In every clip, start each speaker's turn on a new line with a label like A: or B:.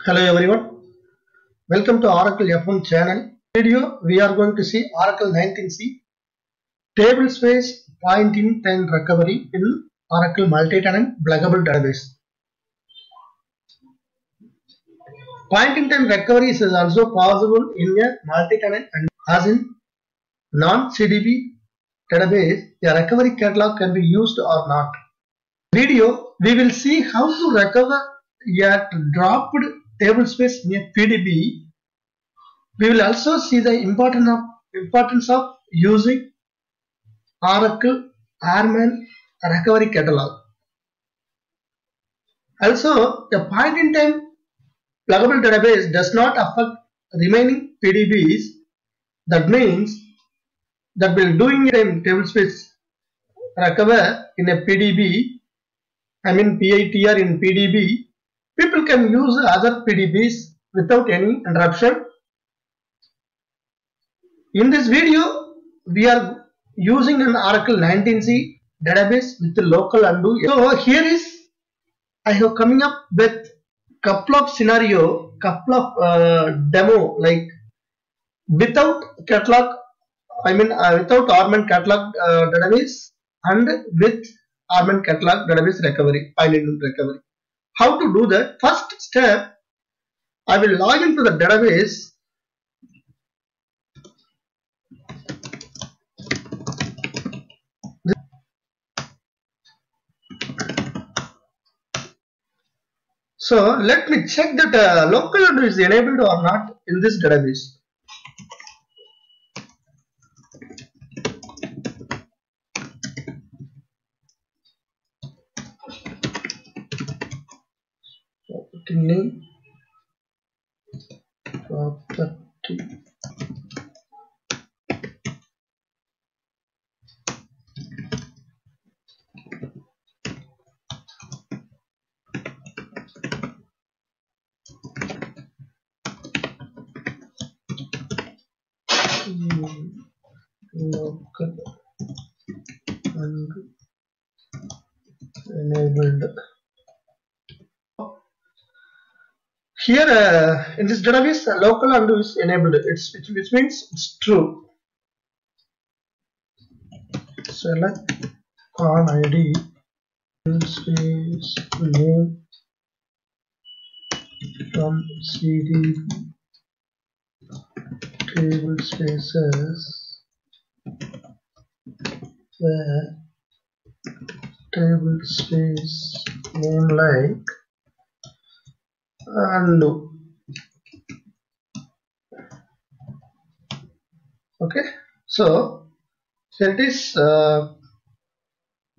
A: Hello everyone. Welcome to Oracle F1 channel. Video we are going to see Oracle 19C table space point in time recovery in Oracle multi-tenant pluggable database. Point in time recovery is also possible in a multi-tenant and as in non-CDB database, the recovery catalog can be used or not. Video we will see how to recover a dropped table space in a PDB. We will also see the importance of importance of using Oracle RMAN recovery catalog. Also, the point in time pluggable database does not affect remaining PDBs. That means that will doing a table space recover in a PDB, I mean PITR in PDB, people can use other PDBs without any interruption. In this video, we are using an Oracle 19c database with local undo. So here is I have coming up with couple of scenario, couple of uh, demo like without catalog, I mean uh, without RMAN catalog uh, database and with RMAN catalog database recovery, file recovery. How to do that? First step, I will log into the database. So let me check that uh, local is enabled or not in this database. Local undo enabled here uh, in this database uh, local undo is enabled. It's which, which means it's true. Select on id space name from cd table spaces where table space name like undo okay so here it is uh,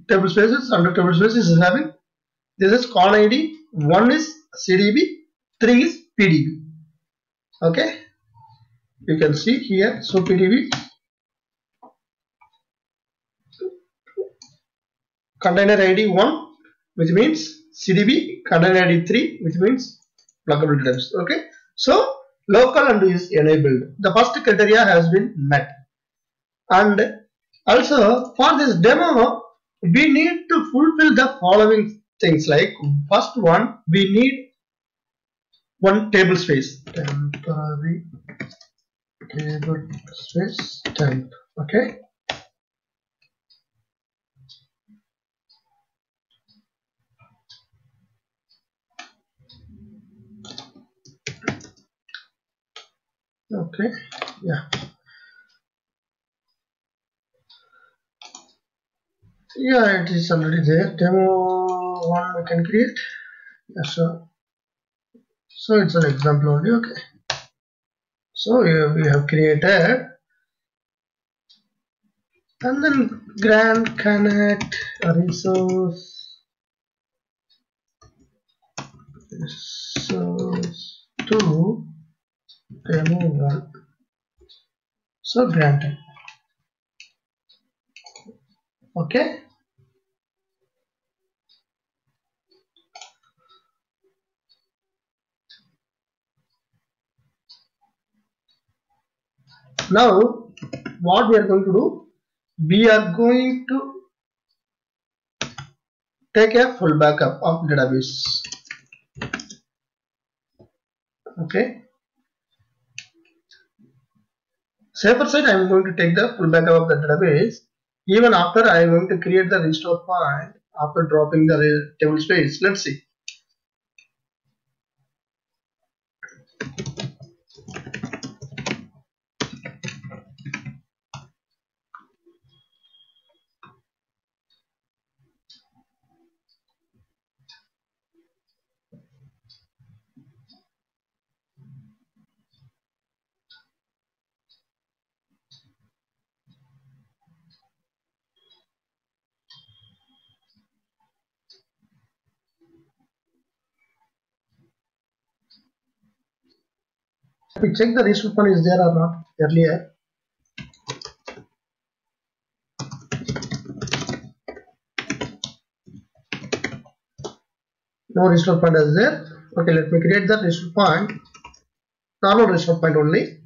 A: table spaces under table spaces is having. This is con id one is cdb three is pdb okay you can see here so pdb container id 1 which means cdb container id 3 which means pluggable database okay? So local undo is enabled. The first criteria has been met. And also for this demo we need to fulfill the following things like first one we need one table space. Temporary table space temp okay okay yeah. Yeah it is already there. Demo one we can create. Yeah so so it's an example only okay. So here we have created and then grant connect resource resource to one so granted. Okay? Now what we are going to do? We are going to take a full backup of database. Okay safer side I am going to take the full backup of the database. Even after I am going to create the restore point after dropping the table space. Let's see we check the restore point is there or not? Earlier. No restore point is there. Okay let me create the restore point. Normal restore point only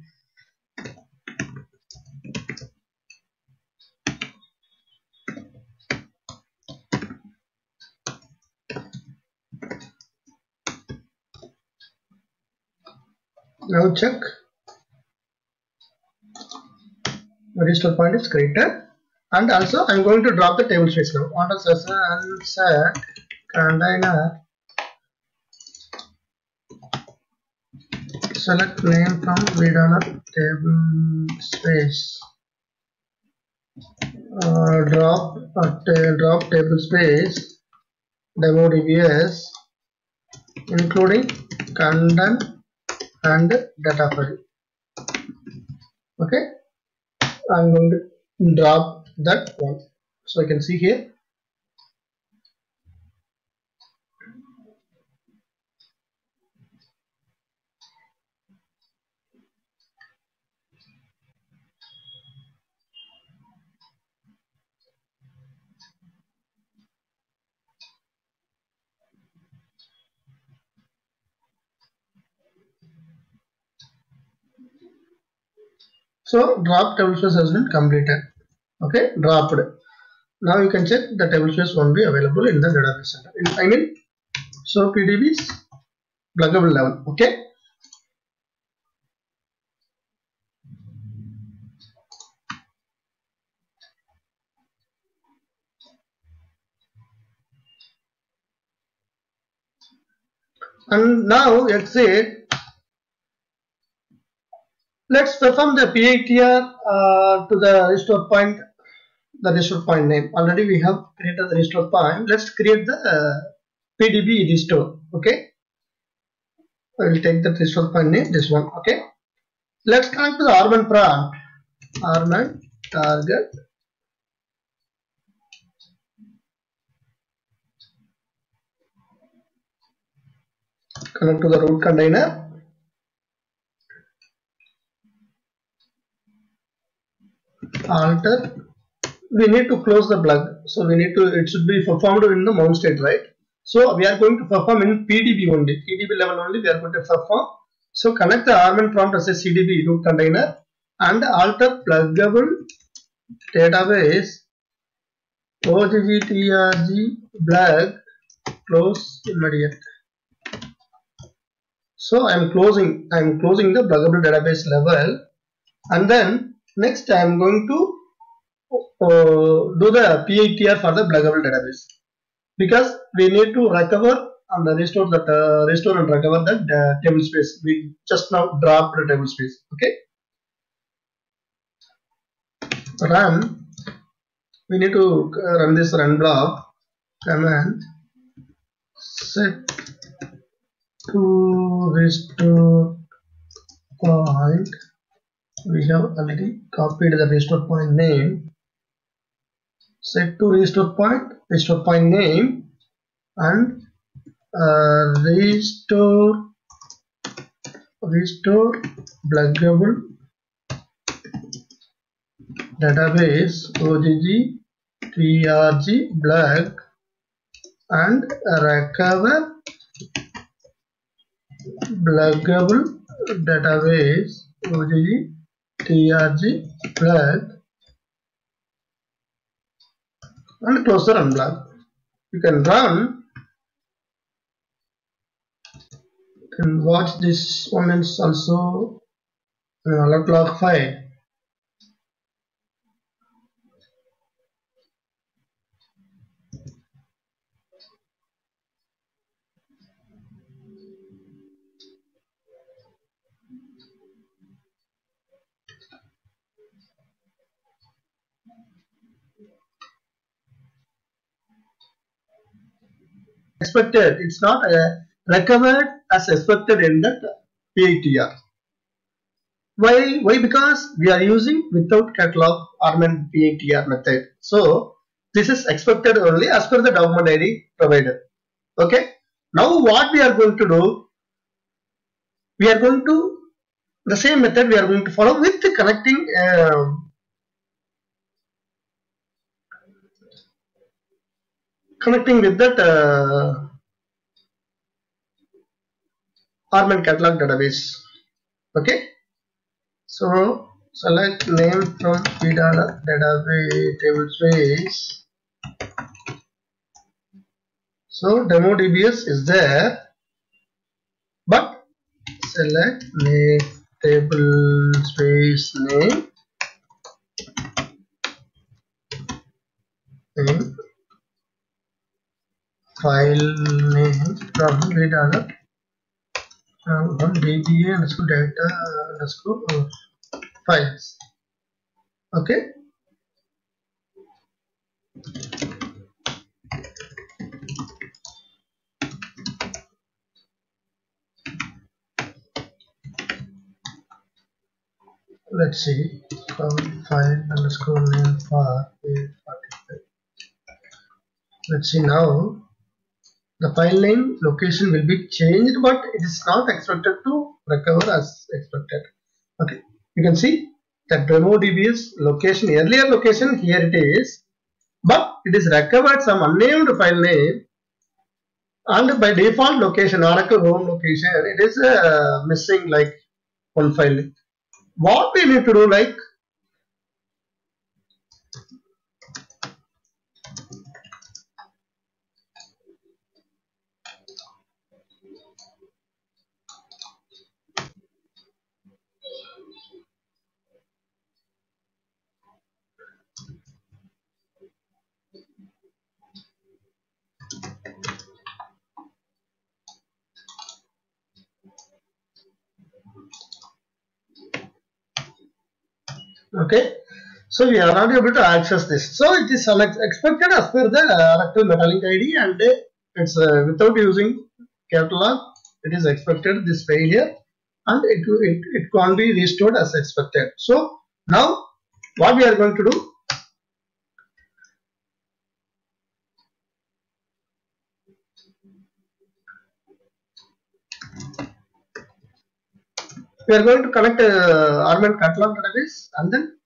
A: now check the restore point is created and also I'm going to drop the table space now. On the session set container select name from reader table space. Uh, drop uh, drop table space. Demo dbs including content and data file. Okay? I'm going to drop that one. So i can see here so drop table space has been completed. Okay dropped. Now you can check the table space won't be available in the database center. In, i mean so pdb is pluggable level okay? And now exit let's perform the PITR uh, to the restore point the restore point name. Already we have created the restore point. Let's create the uh, PDB restore okay? I will take the restore point name this one okay? Let's connect to the R1 prompt. R1 target. Connect to the root container alter we need to close the plug. So we need to it should be performed in the mount state right? So we are going to perform in pdb only. Pdb level only we are going to perform. So connect the RMAN prompt as a cdb root container and alter pluggable database. Oggtrg plug close immediate. So i am closing i am closing the pluggable database level and then next i am going to uh, do the PITR for the pluggable database. Because we need to recover and restore that uh, restore and recover that uh, table space. We just now dropped the table space. Okay? Run we need to run this run block. Command. Set to restore point we have already copied the restore point name. Set to restore point restore point name and uh, restore restore pluggable database ogg trg plug and recover pluggable database ogg trg flag and close the run block. You can run. And watch this one is also uh, a clock 5 expected. It's not recovered as expected in that PITR. Why? Why? Because we are using without catalog armament PITR method. So this is expected only as per the document ID provided. Okay. Now what we are going to do? We are going to the same method we are going to follow with connecting um, connecting with that uh, RMAN catalog database. Okay. So select name from PDALA database table space. So demo DBS is there, but select name table space name name file name from PDALA um, on DBA underscore data underscore uh, files. Okay. Let's see. File underscore name for A45. Let's see now the file name location will be changed but it is not expected to recover as expected. Okay. You can see that demo dbs location earlier location here it is but it is recovered some unnamed file name and by default location oracle home location it is uh, missing like one file. What we need to do like okay? So we are not able to access this. So it is expected as per the metalink id and it's uh, without using catalog it is expected this failure and it, it, it can't be restored as expected. So now what we are going to do? We are going to connect uh, RMAN catalog database and then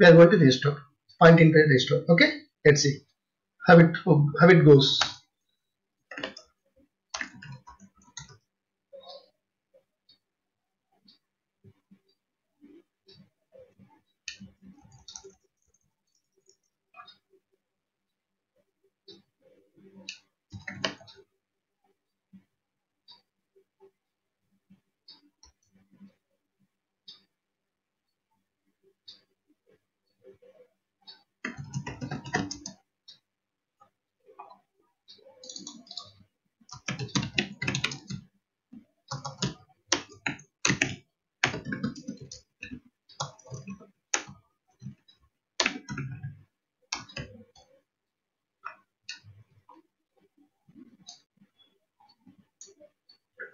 A: we are going to restore point in restore okay? Let's see. How it how it goes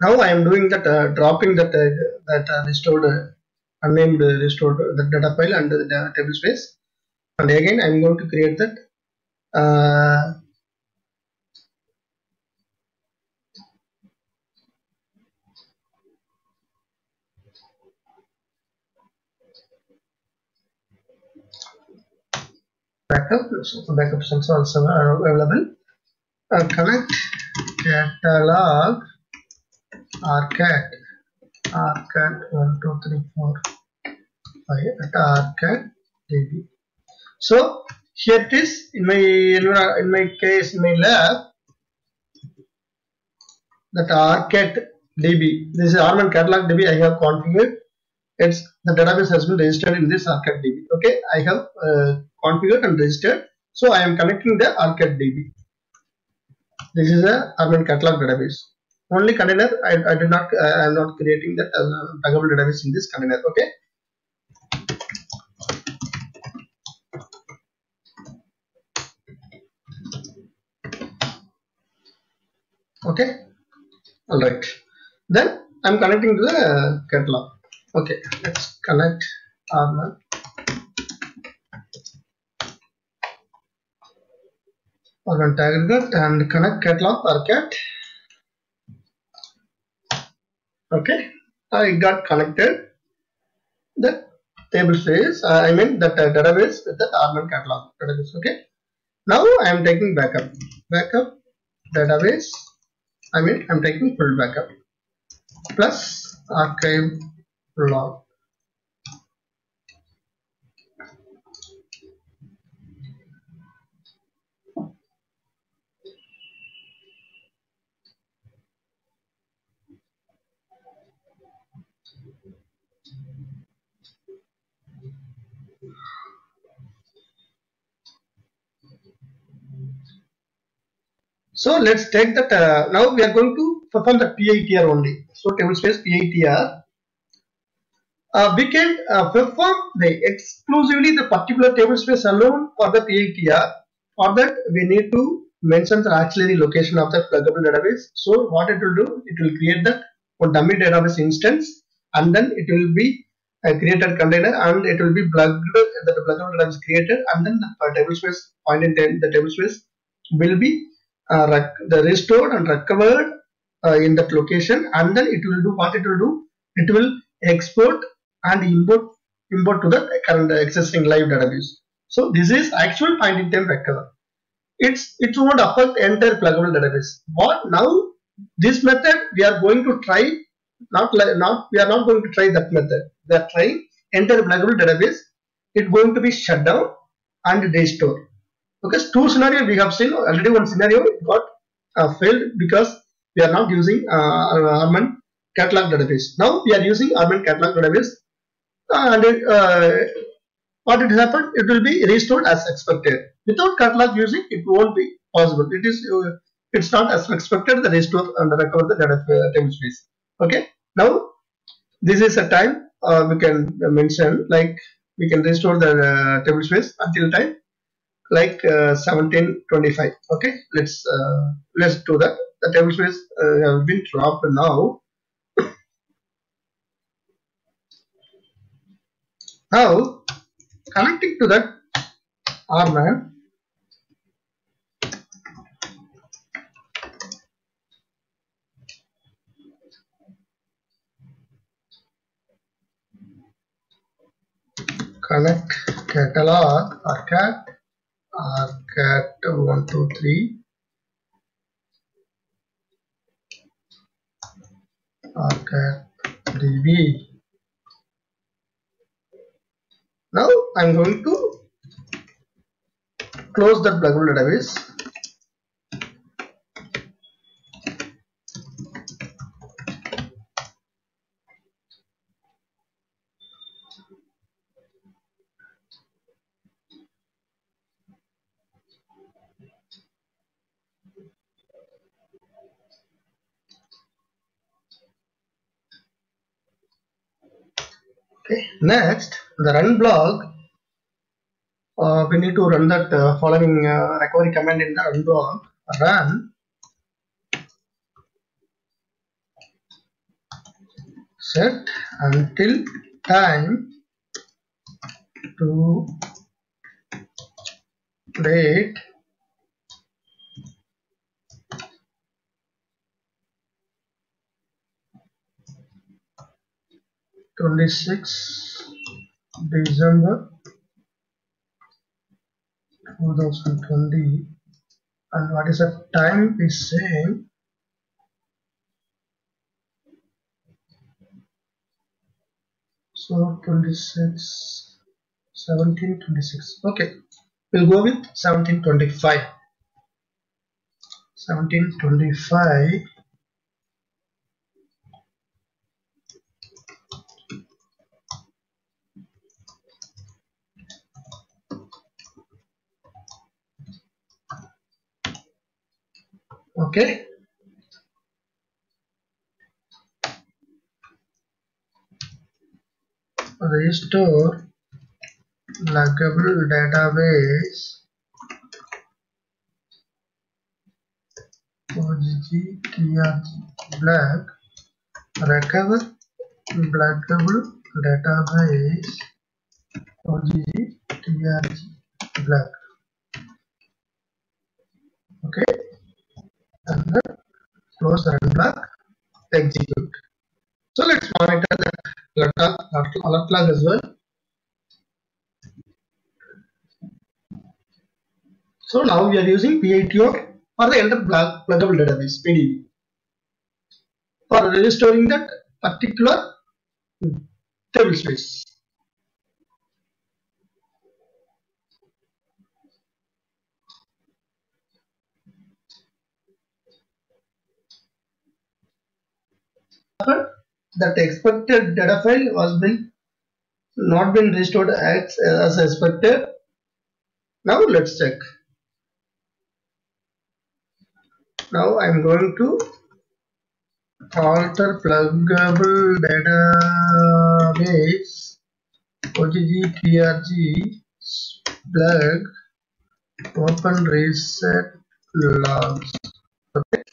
A: now I am doing that uh, dropping that uh, that uh, restored unnamed restored the data file under the table space. And again I am going to create that backup so backup is also available. Uh, connect catalog arcat arcat 1 2 3 4 5 at arcat db so here it is in my in my case in my lab that arcat DB. This is RMAN catalog DB I have configured. It's the database has been registered in this arcat DB. Okay, I have uh, configured and registered. So I am connecting the arcat DB. This is a RMAN catalog database. Only container I, I did not I am not creating that uh, pluggable database in this container. Okay. okay all right then i'm connecting to the catalog okay let's connect armor organ aggregate and connect catalog arcat okay. I got connected the table space uh, i mean that uh, database with the RMAN catalog. Database okay. Now i am taking backup. Backup database. I mean I'm taking full backup. Plus archive log So let's take that. Uh, now we are going to perform the PITR only. So table space PITR. Uh, we can uh, perform the exclusively the particular table space alone for the PITR. For that we need to mention the auxiliary location of the pluggable database. So what it will do, it will create that one dummy database instance and then it will be a created container and it will be plugged the pluggable database created and then the table space point in the table space will be uh, the restored and recovered uh, in that location and then it will do what it will do? It will export and import import to the current existing live database. So this is actual point in time recover. It's it won't affect entire pluggable database. What now this method we are going to try not not we are not going to try that method. We are trying entire pluggable database it's going to be shut down and restored because two scenario we have seen already one scenario got uh, failed because we are not using uh, RMAN catalog database. Now we are using RMAN catalog database uh, and uh, what it happened it will be restored as expected. Without catalog using it won't be possible. It is uh, it's not as expected the restore and recover the data uh, space. Okay. Now this is a time we can mention like we can restore the table space until time like uh, 1725 okay let's uh, let's do that. The table space uh, has been dropped now. Now connecting to that RMAN connect catalog arcat cat 123 cat db now i'm going to close that pluggable database okay next the run block uh, we need to run that uh, following uh, recovery command in the run block run. Set until time to date 26 December 2020 and what is the time is saying so 26 17 26 okay we'll go with 1725 1725 okay. Restore pluggable database OGG TRG black recover pluggable database OGG TRG black okay and then close block execute. So let's monitor the alert, flag as well. So now we are using PITR for the enter plug, pluggable database PDB for restoring that particular hmm, table space that expected data file was been not been restored as, as expected. Now let's check. Now I'm going to alter pluggable database OGG TRG plug open reset logs. Okay.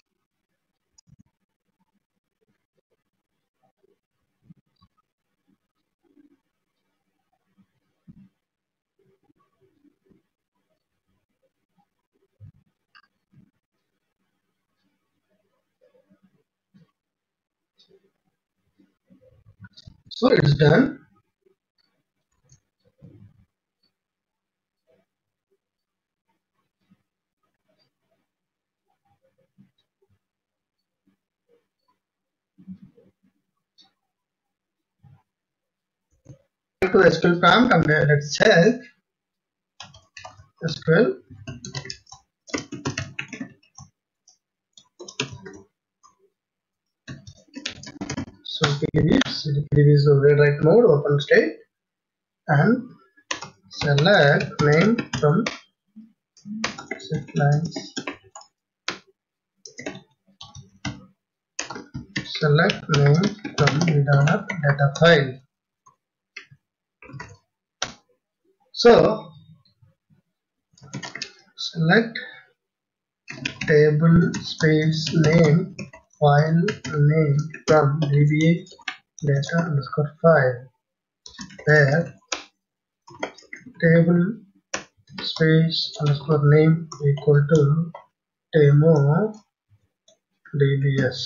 A: So it's done. to SQL prompt and let's check SQL so PDB, PDB is the read write mode open state and select name from set lines. Select name from reader data file. So select table space name file name from dba data underscore file. Where table space underscore name equal to demo dbs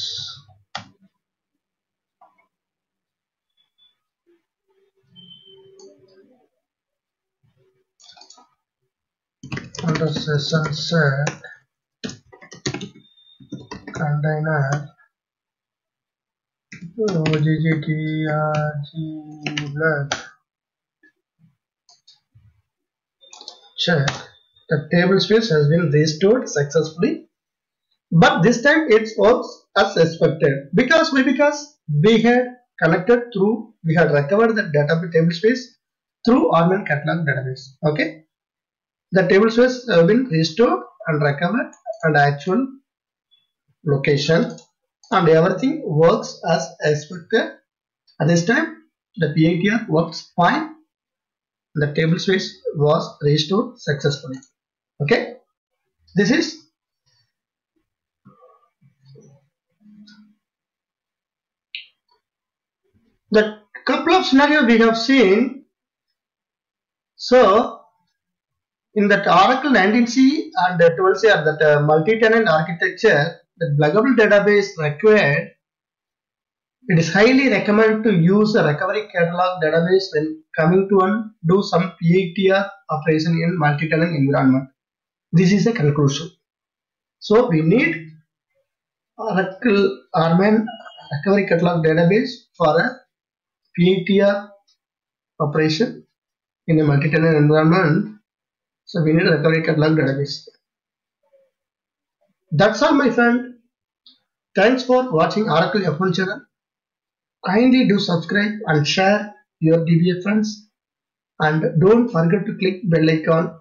A: under session set container Check. The table space has been restored successfully but this time it works as expected. Because why because we had connected through we had recovered the data table space through RMAN catalog database. Okay? The table space have been restored and recovered and actual location and everything works as expected. At this time the PITR works fine. The table space was restored successfully. Okay? This is the couple of scenario we have seen. So in that Oracle 19c and 12c or that uh, multi-tenant architecture, the pluggable database required, it is highly recommended to use a recovery catalog database when coming to and do some PITR operation in multi-tenant environment. This is a conclusion. So we need Oracle RMAN recovery catalog database for a PITR operation in a multi-tenant environment so we need a recovery catalog database. That's all my friend. Thanks for watching Oracle F1 channel. Kindly do subscribe and share your DBA friends and don't forget to click bell icon